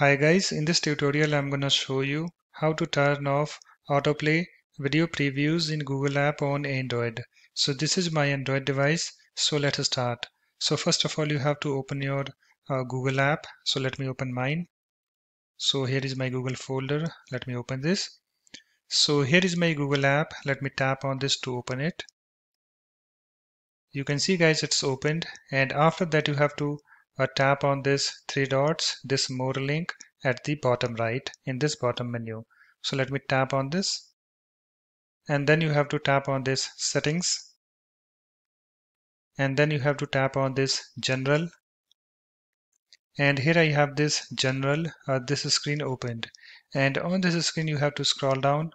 Hi guys, in this tutorial I'm gonna show you how to turn off autoplay video previews in Google app on Android. So this is my Android device, so let's start. So first of all you have to open your uh, Google app. So let me open mine. So here is my Google folder, let me open this. So here is my Google app, let me tap on this to open it. You can see guys it's opened and after that you have to uh, tap on this three dots, this more link at the bottom right in this bottom menu. So let me tap on this. And then you have to tap on this settings. And then you have to tap on this general. And here I have this general, uh, this screen opened. And on this screen you have to scroll down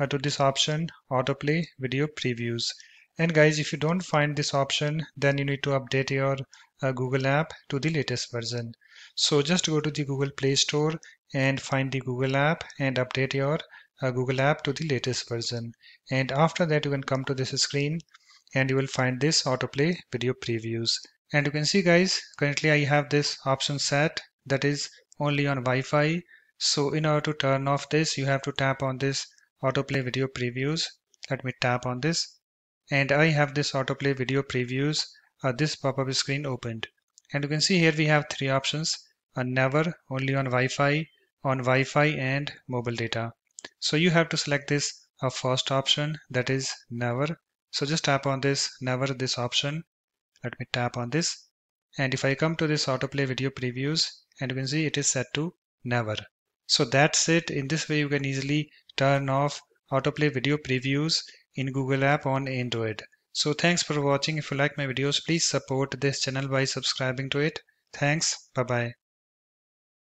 uh, to this option autoplay video previews and guys, if you don't find this option, then you need to update your uh, Google app to the latest version. So just go to the Google Play Store and find the Google app and update your uh, Google app to the latest version. And after that, you can come to this screen and you will find this autoplay video previews. And you can see guys, currently I have this option set that is only on Wi-Fi. So in order to turn off this, you have to tap on this autoplay video previews. Let me tap on this and I have this autoplay video previews. Uh, this pop-up screen opened. And you can see here we have three options. Uh, never only on Wi-Fi on Wi-Fi and mobile data. So you have to select this uh, first option that is never. So just tap on this never this option. Let me tap on this. And if I come to this autoplay video previews and you can see it is set to never. So that's it. In this way you can easily turn off autoplay video previews in Google app on Android. So thanks for watching. If you like my videos, please support this channel by subscribing to it. Thanks. Bye bye.